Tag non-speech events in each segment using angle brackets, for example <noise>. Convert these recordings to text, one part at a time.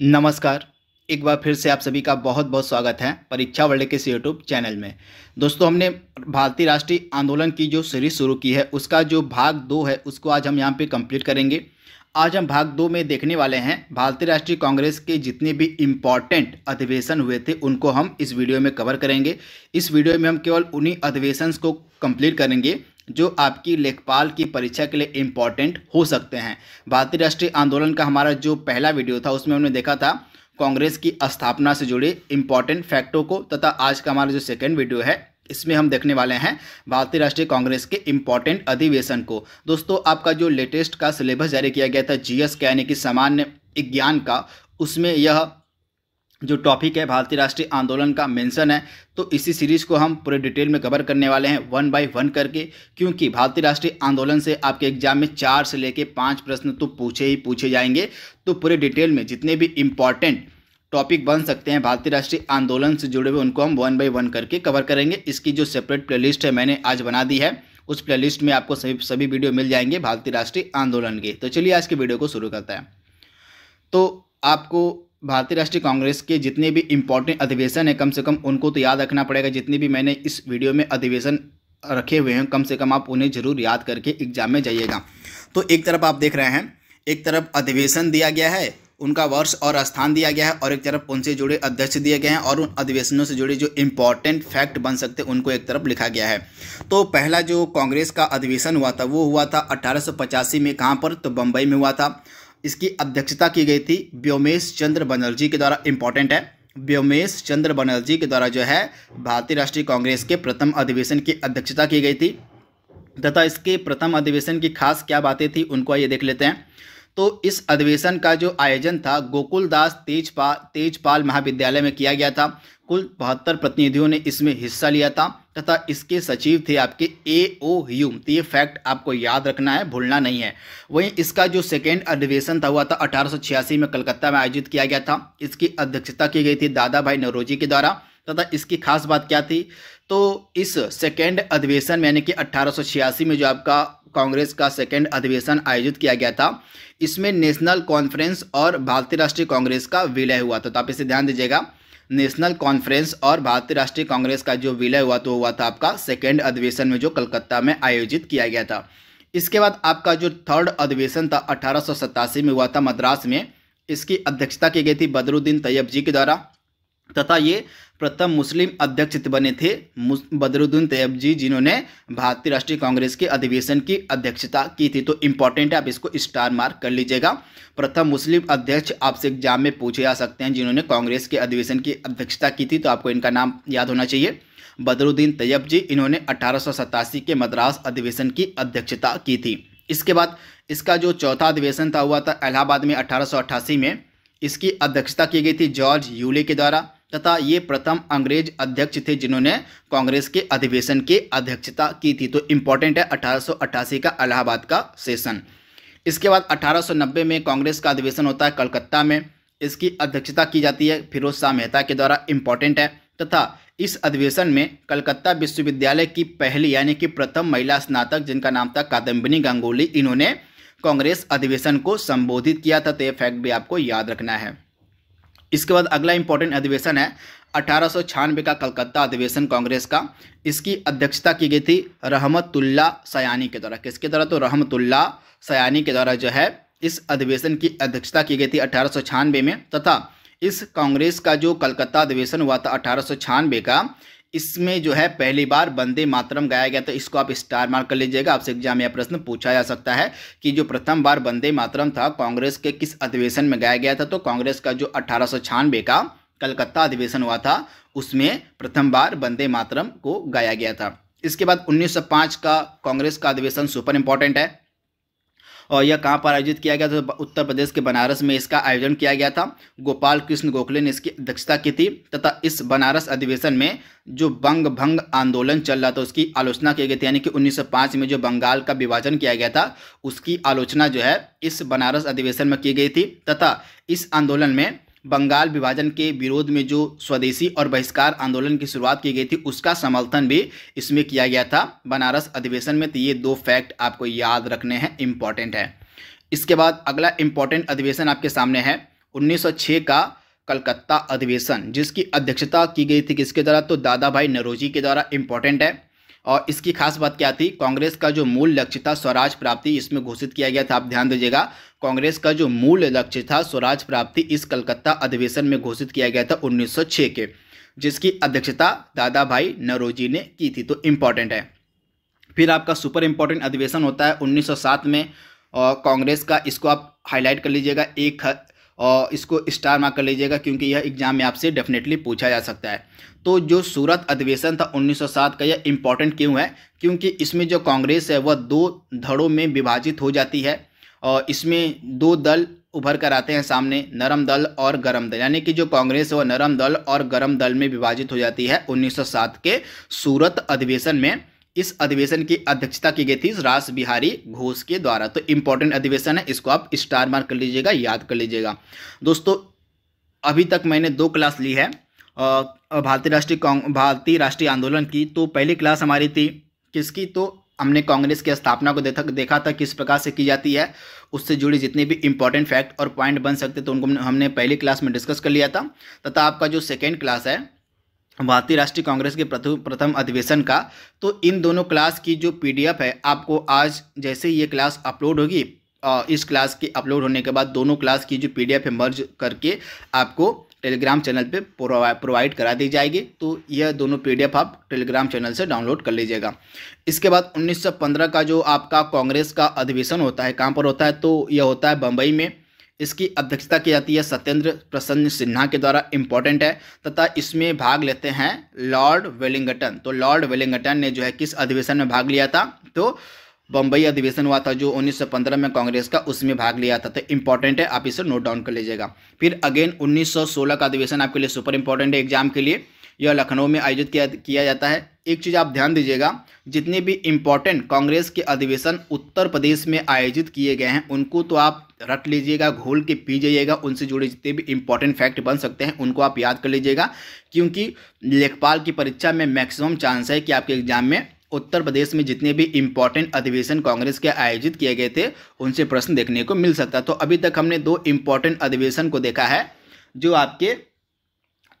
नमस्कार। एक बार फिर से आप सभी का बहुत बहुत स्वागत है परीक्षा वर्ल्ड के यूट्यूब चैनल में। दोस्तों, हमने भारतीय राष्ट्रीय आंदोलन की जो सीरीज़ शुरू की है, उसका जो भाग दो है, उसको आज हम यहाँ पे कंप्लीट करेंगे। आज हम भाग दो में देखने वाले हैं, भारतीय राष्ट्रीय कांग्रेस के जितने भी इंपॉर्टेंट अधिवेशन हुए थे, उनको हम इस वीडियो में कवर करेंगे। इस वीडियो में हम केवल उन्हीं अधिवेशन को कंप्लीट करेंगे। जो आपकी लेखपाल की परीक्षा के लिए इंपॉर्टेंट हो सकते हैं। भारतीय राष्ट्रीय आंदोलन का हमारा जो पहला वीडियो था, उसमें हमने देखा था, कांग्रेस की स्थापना से जुड़े इंपॉर्टेंट फैक्टों को तथा आज का हमारा जो सेकेंड वीडियो है, इसमें हम देखने वाले हैं भारतीय राष्ट्रीय कांग्रेस के इंपॉर्टेंट अधिवेशन को। दोस्तों, आपका जो लेटेस्ट का सिलेबस जारी किया गया था जीएस का यानी कि सामान्य विज्ञान का, उसमें यह जो टॉपिक है, भारतीय राष्ट्रीय आंदोलन का मेंशन है तो इसी सीरीज़ को हम पूरे डिटेल में कवर करने वाले हैं वन बाय वन करके, क्योंकि भारतीय राष्ट्रीय आंदोलन से आपके एग्ज़ाम में चार से लेके पाँच प्रश्न तो पूछे ही पूछे जाएँगे। तो पूरे डिटेल में जितने भी इंपॉर्टेंट टॉपिक बन सकते हैं भारतीय राष्ट्रीय आंदोलन से जुड़े हुए, उनको हम वन बाई वन करके कवर करेंगे। इसकी जो सेपरेट प्लेलिस्ट है, मैंने आज बना दी है। उस प्लेलिस्ट में आपको सभी सभी वीडियो मिल जाएँगे भारतीय राष्ट्रीय आंदोलन के। तो चलिए आज के वीडियो को शुरू करते हैं। तो आपको भारतीय राष्ट्रीय कांग्रेस के जितने भी इम्पोर्टेंट अधिवेशन है, कम से कम उनको तो याद रखना पड़ेगा। जितने भी मैंने इस वीडियो में अधिवेशन रखे हुए हैं, कम से कम आप उन्हें ज़रूर याद करके एग्ज़ाम में जाइएगा। तो एक तरफ़ आप देख रहे हैं, एक तरफ़ अधिवेशन दिया गया है, उनका वर्ष और स्थान दिया गया है, और एक तरफ़ उनसे जुड़े अध्यक्ष दिए गए हैं, और उन अधिवेशनों से जुड़े जो इंपॉर्टेंट फैक्ट बन सकते हैं, उनको एक तरफ़ लिखा गया है। तो पहला जो कांग्रेस का अधिवेशन हुआ था, वो हुआ था अट्ठारह में, कहाँ पर? तो बम्बई में हुआ था। इसकी अध्यक्षता की गई थी व्योमेश चंद्र बनर्जी के द्वारा इंपॉर्टेंट है। व्योमेश चंद्र बनर्जी के द्वारा जो है भारतीय राष्ट्रीय कांग्रेस के प्रथम अधिवेशन की अध्यक्षता की गई थी। तथा इसके प्रथम अधिवेशन की खास क्या बातें थी उनको ये देख लेते हैं। तो इस अधिवेशन का जो आयोजन था गोकुलदास तेजपाल तेजपाल महाविद्यालय में किया गया था। कुल बहत्तर प्रतिनिधियों ने इसमें हिस्सा लिया था, तथा इसके सचिव थे आपके ए ओ ह्यूम। तो ये फैक्ट आपको याद रखना है, भूलना नहीं है। वहीं इसका जो सेकेंड अधिवेशन था, हुआ था अठारह सौ छियासी में कलकत्ता में आयोजित किया गया था। इसकी अध्यक्षता की गई थी दादा भाई नौरोजी के द्वारा, तथा इसकी खास बात क्या थी? तो इस सेकेंड अधिवेशन यानी कि अट्ठारह में जो आपका कांग्रेस का सेकेंड अधिवेशन आयोजित किया गया था, इसमें नेशनल कॉन्फ्रेंस और भारतीय राष्ट्रीय कांग्रेस का विलय हुआ था। तो आप इसे ध्यान दीजिएगा। नेशनल कॉन्फ्रेंस और भारतीय राष्ट्रीय कांग्रेस का जो विलय हुआ तो हुआ था आपका सेकेंड अधिवेशन में जो कलकत्ता में आयोजित किया गया था। इसके बाद आपका जो थर्ड अधिवेशन था, अठारह सौ सतासी में हुआ था मद्रास में। इसकी अध्यक्षता की गई थी बदरुद्दीन तैयब जी के द्वारा। तथा ये प्रथम मुस्लिम अध्यक्ष बने थे बदरुद्दीन तैयब जी, जिन्होंने भारतीय राष्ट्रीय कांग्रेस के अधिवेशन की अध्यक्षता की थी। तो इंपॉर्टेंट है, आप इसको स्टार मार्क कर लीजिएगा। प्रथम मुस्लिम अध्यक्ष आपसे एग्ज़ाम में पूछे जा सकते हैं, जिन्होंने कांग्रेस के अधिवेशन की अध्यक्षता की थी। तो आपको इनका नाम याद होना चाहिए। बदरुद्दीन तैयब जी, इन्होंने अठारह के मद्रास अधिवेशन की अध्यक्षता की थी। इसके बाद इसका जो चौथा अधिवेशन था, हुआ था इलाहाबाद में अठारह सौ अट्ठासी में। इसकी अध्यक्षता की गई थी जॉर्ज यूले के द्वारा। तथा ये प्रथम अंग्रेज़ अध्यक्ष थे जिन्होंने कांग्रेस के अधिवेशन की अध्यक्षता की थी। तो इम्पोर्टेंट है अठारह सौ अट्ठासी का इलाहाबाद का सेशन इसके बाद 1890 में कांग्रेस का अधिवेशन होता है कलकत्ता में। इसकी अध्यक्षता की जाती है फिरोज शाह मेहता के द्वारा इम्पोर्टेंट है। तथा इस अधिवेशन में कलकत्ता विश्वविद्यालय की पहली यानी कि प्रथम महिला स्नातक, जिनका नाम था कादम्बिनी गांगुली, इन्होंने कांग्रेस अधिवेशन को संबोधित किया था। तो ये फैक्ट भी आपको याद रखना है। इसके बाद अगला इंपॉर्टेंट अधिवेशन है अठारह सौ छियानवे का कलकत्ता अधिवेशन कांग्रेस का। इसकी अध्यक्षता की गई थी रहमतुल्ला सयानी के द्वारा। किसके द्वारा? तो रहमतुल्ला सयानी के द्वारा जो है इस अधिवेशन की अध्यक्षता की गई थी अठारह में। तथा इस कांग्रेस का जो कलकत्ता अधिवेशन हुआ था अठारह सौ छियानवे का इसमें जो है पहली बार वंदे मातरम गाया गया था इसको आप स्टार मार्क कर लीजिएगा। आपसे एग्ज़ाम में यह प्रश्न पूछा जा सकता है कि जो प्रथम बार वंदे मातरम था, कांग्रेस के किस अधिवेशन में गाया गया था? तो कांग्रेस का जो अठारह का कलकत्ता अधिवेशन हुआ था, उसमें प्रथम बार वंदे मातरम को गाया गया था। इसके बाद 1905 का कांग्रेस का अधिवेशन सुपर इंपॉर्टेंट है। और यह कहाँ पर आयोजित किया गया था? तो उत्तर प्रदेश के बनारस में इसका आयोजन किया गया था। गोपाल कृष्ण गोखले ने इसकी अध्यक्षता की थी तथा इस बनारस अधिवेशन में जो बंग भंग आंदोलन चल रहा था, उसकी आलोचना की गई थी। यानी कि 1905 में जो बंगाल का विभाजन किया गया था, उसकी आलोचना जो है इस बनारस अधिवेशन में की गई थी तथा इस आंदोलन में बंगाल विभाजन के विरोध में जो स्वदेशी और बहिष्कार आंदोलन की शुरुआत की गई थी, उसका समर्थन भी इसमें किया गया था। बनारस अधिवेशन में तो ये दो फैक्ट आपको याद रखने हैं इंपॉर्टेंट है। इसके बाद अगला इंपॉर्टेंट अधिवेशन आपके सामने है 1906 का कलकत्ता अधिवेशन, जिसकी अध्यक्षता की गई थी किसके द्वारा? तो दादा भाई नरोजी के द्वारा इंपॉर्टेंट है। और इसकी खास बात क्या थी? कांग्रेस का जो मूल लक्ष्य था स्वराज प्राप्ति, इसमें घोषित किया गया था, आप ध्यान दीजिएगा। कांग्रेस का जो मूल लक्ष्य था स्वराज प्राप्ति, इस कलकत्ता अधिवेशन में घोषित किया गया था 1906 के, जिसकी अध्यक्षता दादा भाई नरोजी ने की थी। तो इंपॉर्टेंट है। फिर आपका सुपर इम्पोर्टेंट अधिवेशन होता है 1907 में, और कांग्रेस का, इसको आप हाईलाइट कर लीजिएगा। एक और इसको स्टार मार्क कर लीजिएगा, क्योंकि यह एग्ज़ाम में आपसे डेफिनेटली पूछा जा सकता है। तो जो सूरत अधिवेशन था 1907 का, यह इंपॉर्टेंट क्यों है? क्योंकि इसमें जो कांग्रेस है, वह दो धड़ों में विभाजित हो जाती है और इसमें दो दल उभर कर आते हैं सामने, नरम दल और गरम दल। यानी कि जो कांग्रेस है, वह नरम दल और गरम दल में विभाजित हो जाती है 1907 के सूरत अधिवेशन में। इस अधिवेशन की अध्यक्षता की गई थी रास बिहारी घोष के द्वारा। तो इंपॉर्टेंट अधिवेशन है, इसको आप स्टार मार्क कर लीजिएगा, याद कर लीजिएगा। दोस्तों, अभी तक मैंने दो क्लास ली है भारतीय राष्ट्रीय भारतीय राष्ट्रीय आंदोलन की। तो पहली क्लास हमारी थी किसकी? तो हमने कांग्रेस की स्थापना को देखा देखा था किस प्रकार से की जाती है, उससे जुड़ी जितने भी इंपॉर्टेंट फैक्ट और पॉइंट बन सकते तो उनको हमने पहली क्लास में डिस्कस कर लिया था। तथा आपका जो सेकेंड क्लास है भारतीय राष्ट्रीय कांग्रेस के प्रथम अधिवेशन का। तो इन दोनों क्लास की जो पीडीएफ है, आपको आज जैसे ये क्लास अपलोड होगी इस क्लास के अपलोड होने के बाद दोनों क्लास की जो पीडीएफ है मर्ज करके आपको टेलीग्राम चैनल पे प्रोवाइड करा दी जाएगी। तो यह दोनों पीडीएफ आप टेलीग्राम चैनल से डाउनलोड कर लीजिएगा। इसके बाद 1915 का जो आपका कांग्रेस का अधिवेशन होता है, कहाँ पर होता है? तो यह होता है बम्बई में। इसकी अध्यक्षता की जाती है सत्येंद्र प्रसन्न सिन्हा के द्वारा इम्पोर्टेंट है, तथा इसमें भाग लेते हैं लॉर्ड वेलिंगटन तो लॉर्ड वेलिंगटन ने जो है किस अधिवेशन में भाग लिया था? तो बम्बई अधिवेशन हुआ था जो 1915 में कांग्रेस का, उसमें भाग लिया था। तो इंपॉर्टेंट है, आप इसे नोट डाउन कर लीजिएगा। फिर अगेन 1916 का अधिवेशन आपके लिए सुपर इंपॉर्टेंट है एग्ज़ाम के लिए। यह लखनऊ में आयोजित किया किया जाता है। एक चीज़ आप ध्यान दीजिएगा, जितने भी इम्पोर्टेंट कांग्रेस के अधिवेशन उत्तर प्रदेश में आयोजित किए गए हैं, उनको तो आप रट लीजिएगा, घोल के पी जाइएगा, उनसे जुड़े जितने भी इंपॉर्टेंट फैक्ट बन सकते हैं, उनको आप याद कर लीजिएगा, क्योंकि लेखपाल की परीक्षा में मैक्सिमम चांस है कि आपके एग्ज़ाम में उत्तर प्रदेश में जितने भी इंपॉर्टेंट अधिवेशन कांग्रेस के आयोजित किए गए थे, उनसे प्रश्न देखने को मिल सकता तो अभी तक हमने दो इंपॉर्टेंट अधिवेशन को देखा है, जो आपके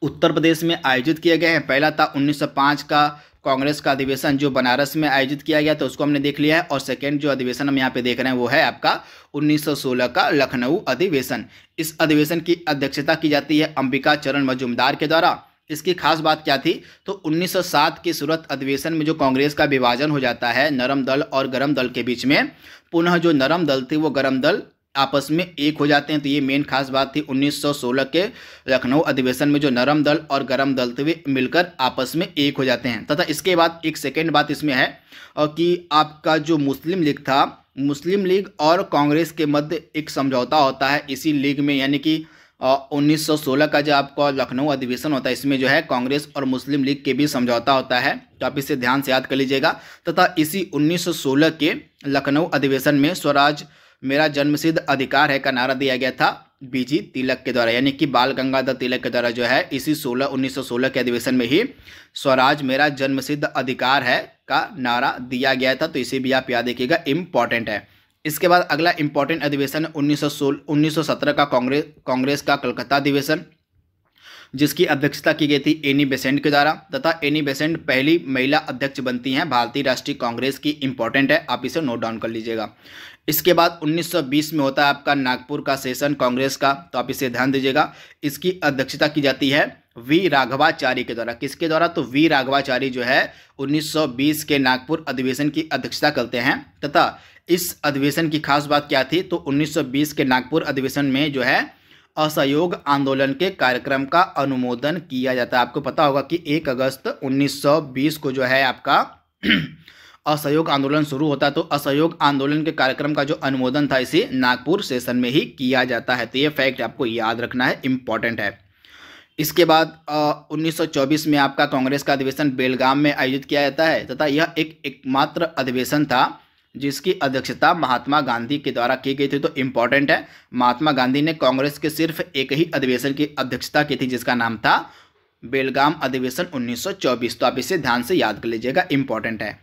उत्तर प्रदेश में आयोजित किए गए हैं। पहला था 1905 का कांग्रेस का अधिवेशन जो बनारस में आयोजित किया गया था, उसको हमने देख लिया है। और सेकेंड जो अधिवेशन हम यहाँ पे देख रहे हैं, वो है आपका 1916 का लखनऊ अधिवेशन। इस अधिवेशन की अध्यक्षता की जाती है अंबिका चरण मजुमदार के द्वारा। इसकी खास बात क्या थी? तो 1907 के सूरत अधिवेशन में जो कांग्रेस का विभाजन हो जाता है, नरम दल और गरम दल के बीच में, पुनः जो नरम दल थे, वो गरम दल आपस में एक हो जाते हैं तो ये मेन खास बात थी 1916 के लखनऊ अधिवेशन में जो नरम दल और गरम दल थे मिलकर आपस में एक हो जाते हैं। तथा इसके बाद एक सेकेंड बात इसमें है कि आपका जो मुस्लिम लीग था, मुस्लिम लीग और कांग्रेस के मध्य एक समझौता होता है इसी लीग में, यानी कि उन्नीस सौ सोलह का जो आपका लखनऊ अधिवेशन होता है, इसमें जो है कांग्रेस और मुस्लिम लीग के भी समझौता होता है। तो आप इसे ध्यान से याद कर लीजिएगा। तथा इसी 1916 के लखनऊ अधिवेशन में स्वराज मेरा जन्मसिद्ध अधिकार है का नारा दिया गया था बीजी तिलक के द्वारा, यानी कि बाल गंगाधर तिलक के द्वारा जो है, इसी 16 1916 के अधिवेशन में ही स्वराज मेरा जन्मसिद्ध अधिकार है का नारा दिया गया था तो इसे भी आप याद रखिएगा इंपॉर्टेंट है। इसके बाद अगला इंपॉर्टेंट अधिवेशन, उन्नीस सौ का कांग्रेस कांग्रेस का कलकत्ता अधिवेशन जिसकी अध्यक्षता की गई थी एनी बेसेंट के द्वारा। तथा एनी बेसेंट पहली महिला अध्यक्ष बनती हैं। भारतीय राष्ट्रीय कांग्रेस की इंपॉर्टेंट है। आप इसे नोट डाउन कर लीजिएगा। इसके बाद 1920 में होता है आपका नागपुर का सेशन कांग्रेस का। तो आप इसे ध्यान दीजिएगा। इसकी अध्यक्षता की जाती है वी राघवाचारी के द्वारा। किसके द्वारा? तो वी राघवाचारी जो है 1920 के नागपुर अधिवेशन की अध्यक्षता करते हैं। तथा इस अधिवेशन की खास बात क्या थी? तो 1920 के नागपुर अधिवेशन में जो है असहयोग आंदोलन के कार्यक्रम का अनुमोदन किया जाता है। आपको पता होगा कि 1 अगस्त 1920 को जो है आपका <clears throat> असहयोग आंदोलन शुरू होता है। तो असहयोग आंदोलन के कार्यक्रम का जो अनुमोदन था, इसे नागपुर सेशन में ही किया जाता है। तो ये फैक्ट आपको याद रखना है इंपॉर्टेंट है। इसके बाद सौ चौबीस में आपका कांग्रेस का अधिवेशन बेलगाम में आयोजित किया जाता है, तथा यह एक, एकमात्र अधिवेशन था। जिसकी अध्यक्षता महात्मा गांधी के द्वारा की गई थी तो इंपॉर्टेंट है। महात्मा गांधी ने कांग्रेस के सिर्फ़ एक ही अधिवेशन की अध्यक्षता की थी, जिसका नाम था बेलगाम अधिवेशन 1924 तो आप इसे ध्यान से याद कर लीजिएगा इंपॉर्टेंट है।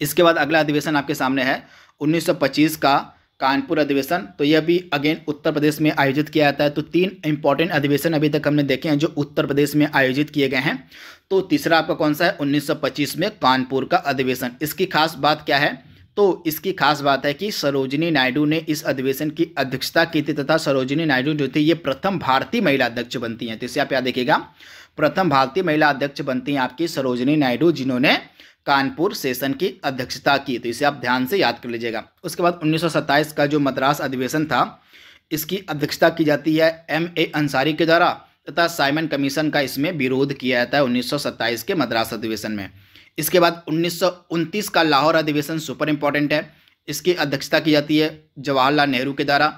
इसके बाद अगला अधिवेशन आपके सामने है 1925 का कानपुर अधिवेशन। तो यह भी अगेन उत्तर प्रदेश में आयोजित किया जाता है। तो तीन इंपॉर्टेंट अधिवेशन अभी तक हमने देखे हैं, जो उत्तर प्रदेश में आयोजित किए गए हैं। तो तीसरा आपका कौन सा है? 1925 में कानपुर का अधिवेशन। इसकी खास बात क्या है? तो इसकी खास बात है कि सरोजिनी नायडू ने इस अधिवेशन की अध्यक्षता की थी तथा सरोजिनी नायडू जो थी, ये प्रथम भारतीय महिला अध्यक्ष बनती हैं। तो इसे आप याद देखिएगा प्रथम भारतीय महिला अध्यक्ष बनती हैं आपकी सरोजिनी नायडू, जिन्होंने कानपुर सेशन की अध्यक्षता की। तो इसे आप ध्यान से याद कर लीजिएगा। उसके बाद 1927 का जो मद्रास अधिवेशन था, इसकी अध्यक्षता की जाती है एम ए अंसारी के द्वारा तथा साइमन कमीशन का इसमें विरोध किया जाता है उन्नीस सौ सत्ताईस के मद्रास अधिवेशन में। इसके बाद उन्नीस सौ उनतीस का लाहौर अधिवेशन सुपर इंपॉर्टेंट है। इसकी अध्यक्षता की जाती है जवाहरलाल नेहरू के द्वारा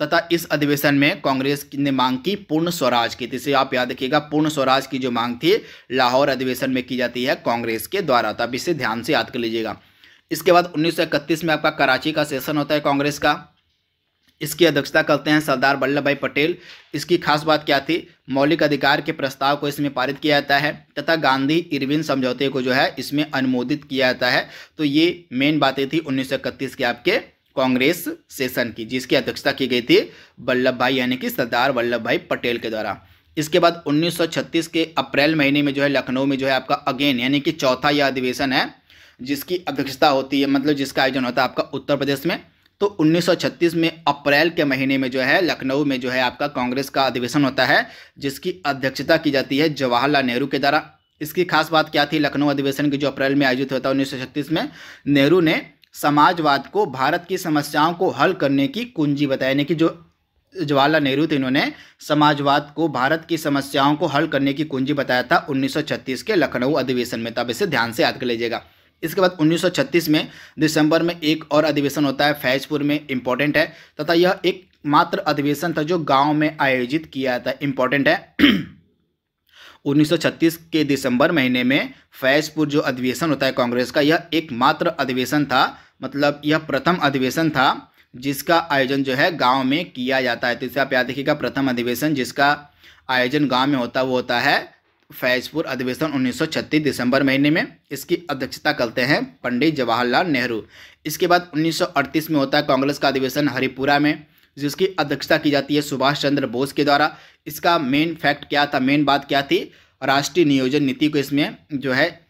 तथा इस अधिवेशन में कांग्रेस ने मांग की पूर्ण स्वराज की। इसे आप याद रखिएगा, पूर्ण स्वराज की जो मांग थी, लाहौर अधिवेशन में की जाती है कांग्रेस के द्वारा। तब इसे ध्यान से याद कर लीजिएगा। इसके बाद उन्नीस सौ इकतीस में आपका कराची का सेशन होता है कांग्रेस का। इसकी अध्यक्षता करते हैं सरदार वल्लभ भाई पटेल। इसकी खास बात क्या थी? मौलिक अधिकार के प्रस्ताव को इसमें पारित किया जाता है तथा गांधी इरविन समझौते को जो है इसमें अनुमोदित किया जाता है। तो ये मेन बातें थी उन्नीस सौ इकतीस के आपके कांग्रेस सेशन की, जिसकी अध्यक्षता की गई थी वल्लभ भाई यानी कि सरदार वल्लभ भाई पटेल के द्वारा। इसके बाद 1936 के अप्रैल महीने में जो है लखनऊ में जो है आपका अगेन, यानी कि चौथा यह अधिवेशन है, जिसकी अध्यक्षता होती है मतलब जिसका आयोजन होता है आपका उत्तर प्रदेश में। तो 1936 में अप्रैल के महीने में जो है, लखनऊ में जो है आपका कांग्रेस का अधिवेशन होता है, जिसकी अध्यक्षता की जाती है जवाहरलाल नेहरू के द्वारा। इसकी खास बात क्या थी? लखनऊ अधिवेशन की जो अप्रैल में आयोजित होता है उन्नीस सौ छत्तीस में, नेहरू ने समाजवाद को, भारत की समस्याओं को हल करने की कुंजी बताया कि जो जवाहरलाल नेहरू थे, इन्होंने समाजवाद को, भारत की समस्याओं को हल करने की कुंजी बताया था 1936 के लखनऊ अधिवेशन में। तब इसे ध्यान से याद कर लीजिएगा। इसके बाद 1936 में दिसंबर में एक और अधिवेशन होता है, फैजपुर में इम्पोर्टेंट है, तथा यह एक मात्र अधिवेशन था जो गाँव में आयोजित किया था इम्पोर्टेंट है। <clears throat> 1936 के दिसंबर महीने में फैजपुर जो अधिवेशन होता है कांग्रेस का, यह एकमात्र अधिवेशन था मतलब यह प्रथम अधिवेशन था जिसका आयोजन जो है गाँव में किया जाता है। तो इसे आप याद रखिएगा, प्रथम अधिवेशन जिसका आयोजन गाँव में होता वो होता है फैजपुर अधिवेशन 1936 दिसंबर महीने में। इसकी अध्यक्षता करते हैं पंडित जवाहरलाल नेहरू। इसके बाद 1938 में होता है कांग्रेस का अधिवेशन हरिपुरा में, जिसकी अध्यक्षता की जाती है सुभाष चंद्र बोस के द्वारा। इसका मेन फैक्ट क्या था? मेन बात क्या थी? राष्ट्रीय नियोजन नीति को इसमें जो है,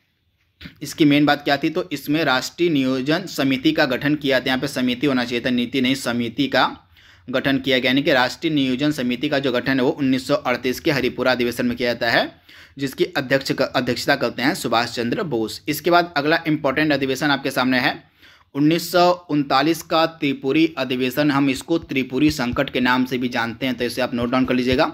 इसकी मेन बात क्या थी? तो इसमें राष्ट्रीय नियोजन समिति का गठन किया था। यहाँ पे समिति होना चाहिए था, नीति नहीं, समिति का गठन किया गया, यानी कि राष्ट्रीय नियोजन समिति का जो गठन है वो 1938 के हरिपुरा अधिवेशन में किया जाता है, जिसकी अध्यक्ष अध्यक्षता करते हैं सुभाष चंद्र बोस। इसके बाद अगला इंपॉर्टेंट अधिवेशन आपके सामने है, उन्नीस सौ उनतालीस का त्रिपुरी अधिवेशन। हम इसको त्रिपुरी संकट के नाम से भी जानते हैं तो इसे आप नोट डाउन कर लीजिएगा।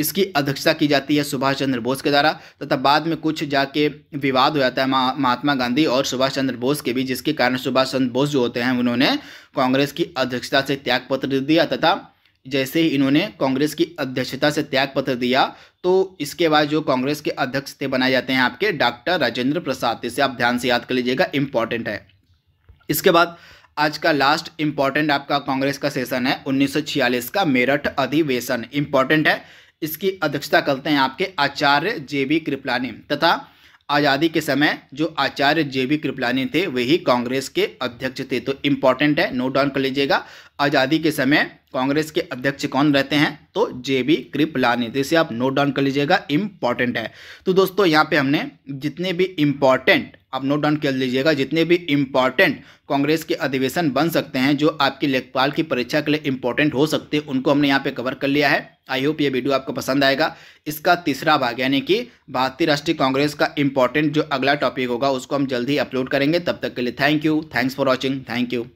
इसकी अध्यक्षता की जाती है सुभाष चंद्र बोस के द्वारा, तथा बाद में कुछ जाके विवाद हो जाता है महात्मा गांधी और सुभाष चंद्र बोस के भी, जिसके कारण सुभाष चंद्र बोस जो होते हैं, उन्होंने कांग्रेस की अध्यक्षता से त्यागपत्र दिया, तथा जैसे ही इन्होंने कांग्रेस की अध्यक्षता से त्याग पत्र दिया तो इसके बाद जो कांग्रेस के अध्यक्ष थे बनाए जाते हैं आपके, डॉक्टर राजेंद्र प्रसाद इसे आप ध्यान से याद कर लीजिएगा इंपॉर्टेंट है। इसके बाद आज का लास्ट इंपॉर्टेंट आपका कांग्रेस का सेशन है 1946 का मेरठ अधिवेशन इंपॉर्टेंट है। इसकी अध्यक्षता करते हैं आपके आचार्य जे बी कृपलानी तथा आज़ादी के समय जो आचार्य जे बी कृपलानी थे, वही कांग्रेस के अध्यक्ष थे। तो इंपॉर्टेंट है नोट डाउन कर लीजिएगा। आज़ादी के समय कांग्रेस के अध्यक्ष कौन रहते हैं? तो जे बी कृपलानी तो इसे आप नोट डाउन कर लीजिएगा इंपॉर्टेंट है। तो दोस्तों, यहाँ पे हमने जितने भी इंपॉर्टेंट आप नोट डाउन कर लीजिएगा, जितने भी इंपॉर्टेंट कांग्रेस के अधिवेशन बन सकते हैं, जो आपकी लेखपाल की परीक्षा के लिए इंपॉर्टेंट हो सकते हैं, उनको हमने यहाँ पे कवर कर लिया है। आई होप ये वीडियो आपको पसंद आएगा। इसका तीसरा भाग, यानी कि भारतीय राष्ट्रीय कांग्रेस का इंपॉर्टेंट जो अगला टॉपिक होगा, उसको हम जल्दी अपलोड करेंगे। तब तक के लिए thank you thanks for watching thank you